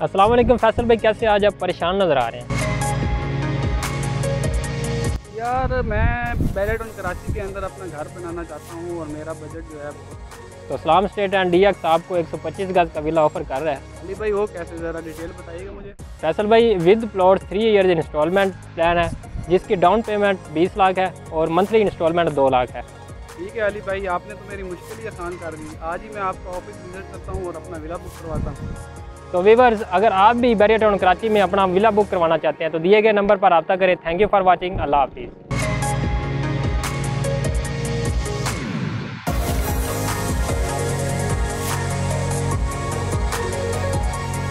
अस्सलाम वालेकुम फैसल भाई कैसे आज आप परेशान नज़र आ रहे हैं? यार मैं बैलेटन कराची के अंदर अपना घर बनाना चाहता हूँ और मेरा बजट जो है तो इस्लाम स्टेट एंड डी एक्स आपको 125 गज का विला ऑफ़र कर रहा है। अली भाई वो कैसे? ज़रा डिटेल बताइएगा मुझे। फैसल भाई with plot three years installment plan है जिसकी डाउन पेमेंट 20 लाख है और मंथली इंस्टॉलमेंट 2 लाख है। ठीक है अली भाई आपने तो मेरी मुश्किल ही आसान कर दी। आज ही मैं आपका ऑफ़िस विज़िट करता हूँ और अपना विला बुक करवाता हूँ। तो वीवर्स अगर आप भी बैरिया टाउन कराची में अपना विला बुक करवाना चाहते हैं तो दिए गए नंबर पर रबा करें। थैंक यू फॉर वॉचिंग अल्लाह हाफिज़।